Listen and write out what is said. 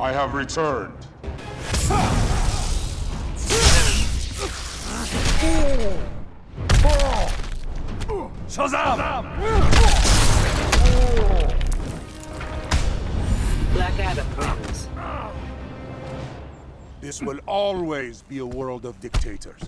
I have returned. Shazam! Black Adam comes. This will always be a world of dictators.